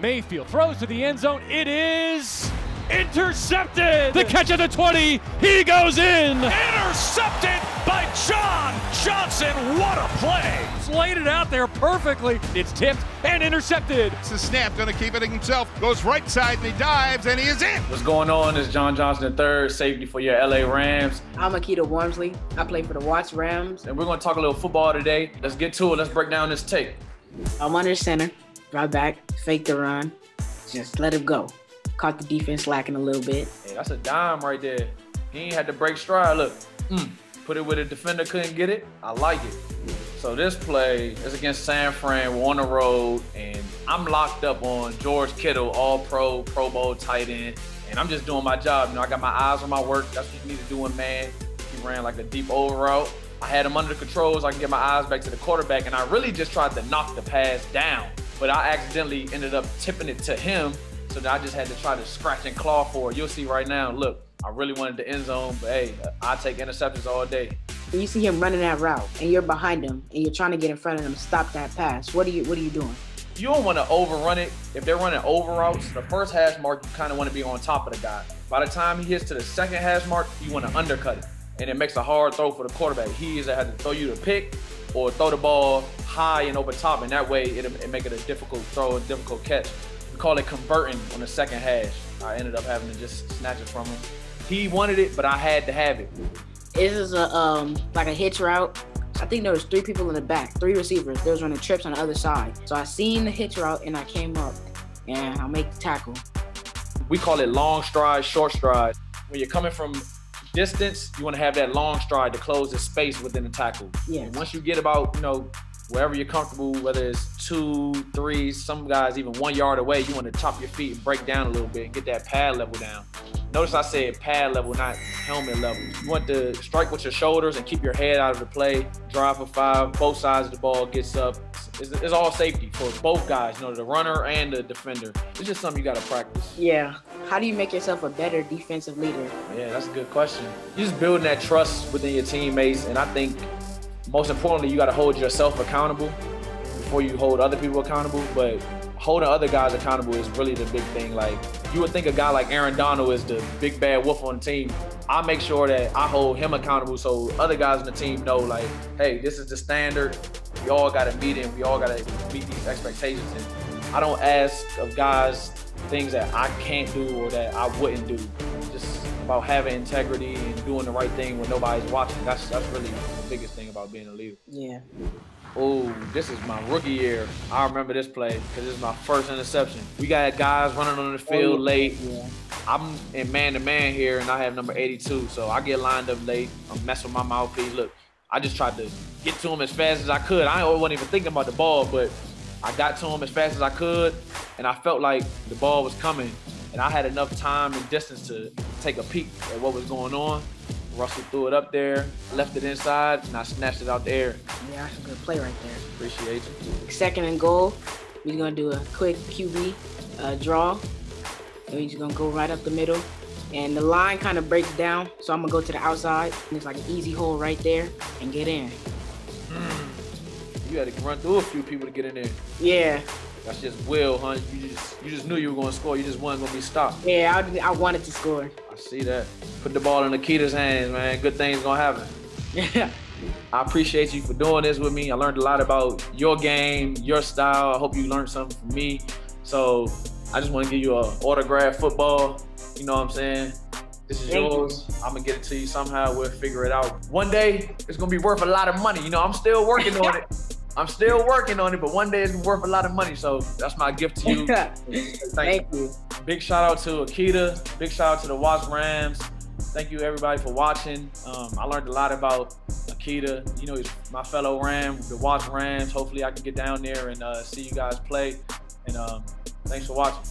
Mayfield throws to the end zone. It is intercepted. The catch at the 20. He goes in. Intercepted by John Johnson. What a play. Laid it out there perfectly. It's tipped and intercepted. It's the snap, going to keep it himself. Goes right side and he dives and he is in. What's going on? This is John Johnson III, safety for your LA Rams. I'm Akida Warmsley. I play for the Watts Rams. And we're going to talk a little football today. Let's get to it. Let's break down this tape. I'm under center, drive back, fake the run, just let it go. Caught the defense lacking a little bit. Hey, that's a dime right there. He ain't had to break stride. Look, mm, put it where the defender couldn't get it. I like it. So this play is against San Fran. We're on the road, and I'm locked up on George Kittle, All Pro, Pro Bowl tight end, and I'm just doing my job. You know, I got my eyes on my work. That's what you need to do in man. He ran like a deep over route. I had him under the controls. I can get my eyes back to the quarterback, and I really just tried to knock the pass down. But I accidentally ended up tipping it to him, so that I just had to try to scratch and claw for it. You'll see right now. Look, I really wanted the end zone, but hey, I take interceptions all day. When you see him running that route, and you're behind him, and you're trying to get in front of him, stop that pass. What are you What are you doing? You don't want to overrun it. If they're running over routes, the first hash mark, you kind of want to be on top of the guy. By the time he hits to the second hash mark, you want to undercut it and it makes a hard throw for the quarterback. He either had to throw you the pick or throw the ball high and over top, and that way it it make it a difficult throw, a difficult catch. We call it converting on the second hash. I ended up having to just snatch it from him. He wanted it, but I had to have it. This is a um like a hitch route. I think there was three people in the back, three receivers. There was running trips on the other side. So I seen the hitch route and I came up and I make the tackle. We call it long stride, short stride. When you're coming from distance, you want to have that long stride to close the space within the tackle. Yeah. Once you get about, you know, wherever you're comfortable, whether it's two, three, some guys even one yard away, you want to chop your feet and break down a little bit and get that pad level down. Notice I said pad level, not helmet level. You want to strike with your shoulders and keep your head out of the play. Drive for five, both sides of the ball gets up. It's, it's all safety for both guys, you know, the runner and the defender. It's just something you got to practice. Yeah. How do you make yourself a better defensive leader? Yeah, that's a good question. You're just building that trust within your teammates, and I think most importantly, you got to hold yourself accountable before you hold other people accountable. But holding other guys accountable is really the big thing. Like you would think a guy like Aaron Donald is the big bad wolf on the team. I make sure that I hold him accountable so other guys on the team know like, hey, this is the standard. We all got to meet it. We all got to meet these expectations. And I don't ask of guys things that I can't do or that I wouldn't do. Just about having integrity and doing the right thing when nobody's watching. That's that's really the biggest thing about being a leader. Yeah. Oh, this is my rookie year. I remember this play because this is my first interception. We got guys running on the oh, field oh, late. Yeah. I'm in man to man here, and I have number 82, so I get lined up late. I'm messing with my mouthpiece. Look, I just tried to get to him as fast as I could. I wasn't even thinking about the ball, but I got to him as fast as I could, and I felt like the ball was coming, and I had enough time and distance to take a peek at what was going on. Russell threw it up there, left it inside, and I snatched it out the air. Yeah, that's a good play right there. Appreciate you. Second and goal, we're gonna do a quick QB uh, draw. And we're just gonna go right up the middle. And the line kind of breaks down, so I'm gonna go to the outside. And it's like an easy hole right there and get in. Mm. You had to run through a few people to get in there. Yeah. That's just will, huh? You just you just knew you were gonna score. You just wasn't gonna be stopped. Yeah, I, I wanted to score. See that. Put the ball in Akida's hands, man. Good things gonna happen. Yeah. I appreciate you for doing this with me. I learned a lot about your game, your style. I hope you learned something from me. So I just want to give you an autograph football. You know what I'm saying? This is Thank yours. You. I'm gonna get it to you somehow. We'll figure it out. One day it's gonna be worth a lot of money. You know, I'm still working on it. I'm still working on it, but one day it's worth a lot of money. So that's my gift to you. Thank, Thank you. you. Big shout out to Akida. Big shout out to the Watts Rams. Thank you everybody for watching. Um, I learned a lot about Akida. You know, he's my fellow Ram, the Watts Rams. Hopefully I can get down there and uh, see you guys play. And um, thanks for watching.